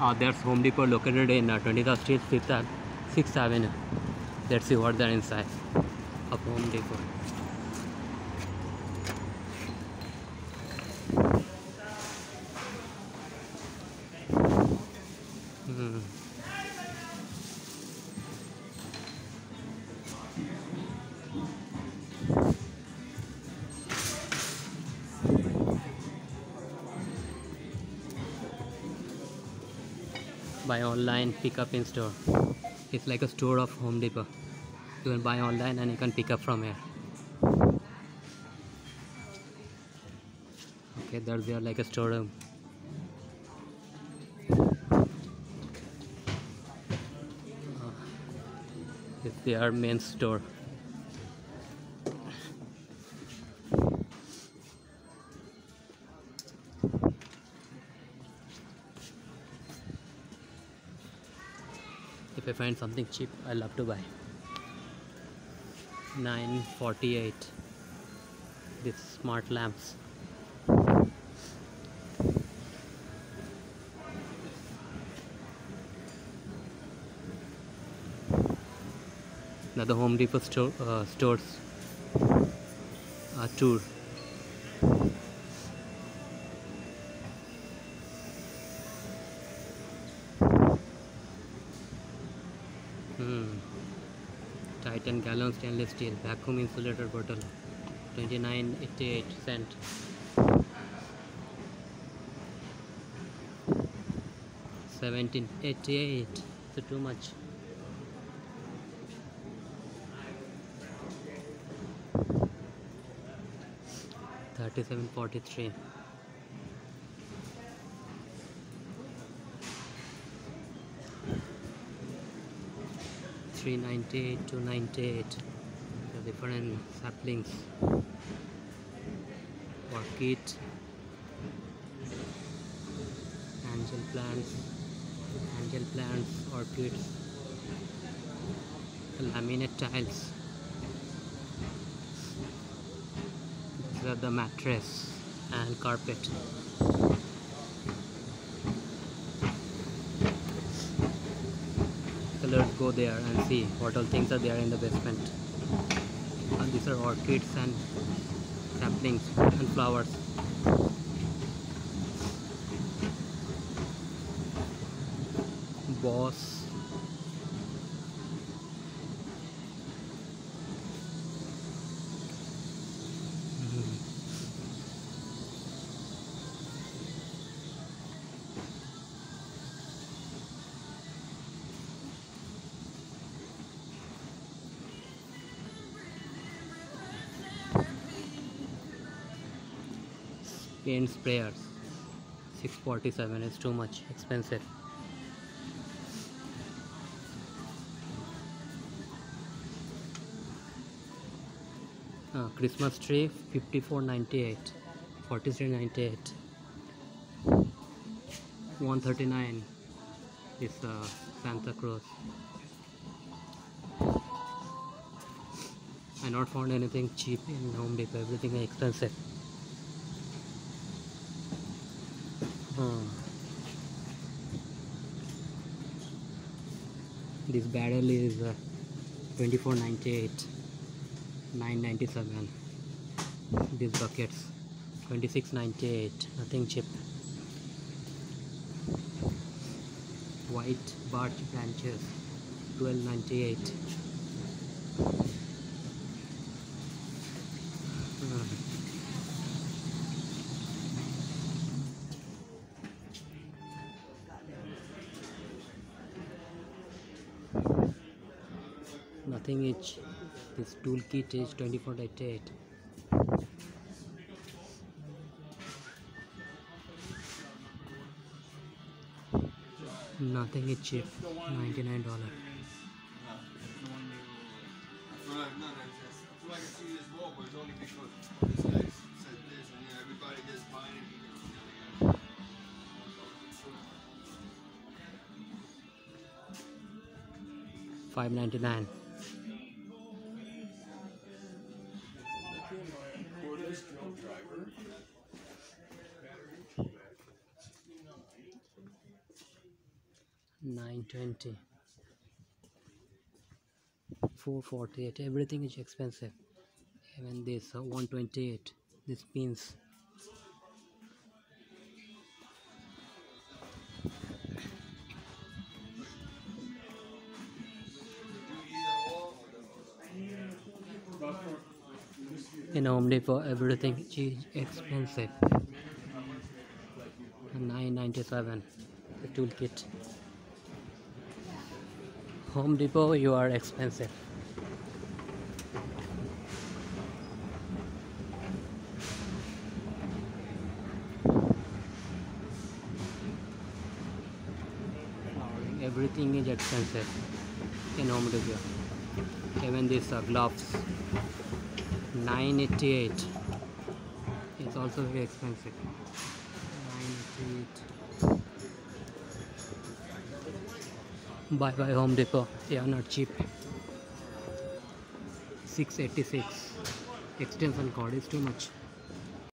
Uh, there's Home Depot located in uh, 23rd Street, 5th, and 6th Avenue. Let's see what there inside of Home Depot. Buy online pick up in store. It's like a store of home depot. You can buy online and you can pick up from here. Okay there's there like a storeroom. Uh, it's their main store if I find something cheap I love to buy. 948 these smart lamps. Another Home Depot store uh, stores uh, tour Titan gallon stainless steel vacuum insulator bottle twenty nine eighty eight cent seventeen eighty eight to too much thirty seven forty three eight to ninety eight. The different saplings. Orchid. Angel plants. Angel plants. Orchids. Laminate tiles. These are the mattress and carpet. Let's go there and see what all things are there in the basement. And these are orchids and saplings and flowers. Boss. Paint sprayers 647 is too much expensive. Uh, christmas tree 54.98 43.98 139 is uh, santa cruz. I not found anything cheap in home depot. Everything is expensive This barrel is uh, 24.98, 9.97. These buckets 26.98, nothing cheap. White birch branches 12.98. nothing is this toolkit is 24.88 nothing is cheap 99 dollar 5.99 Cordless drill driver. 920 448 everything is expensive. Even this uh, 128 this pins in Home Depot everything. Is expensive. 997 the toolkit. Home Depot you are expensive. Everything is expensive. In Home Depot even these gloves 988 it's also very expensive. 988 bye bye home depot. They are not cheap. 686 extension cord is too much